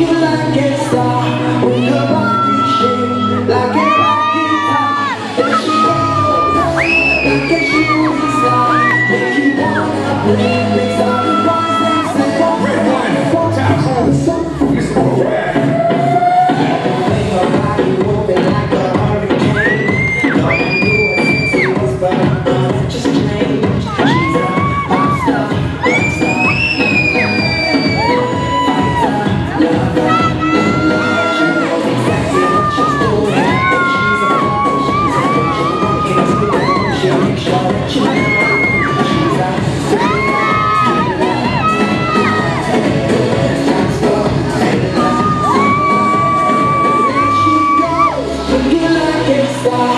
You like it Make you.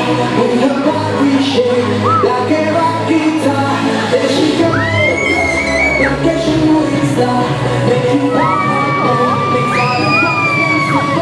want, make you want, make you want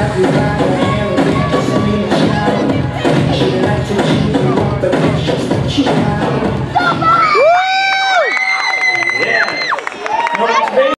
Everybody. 去什么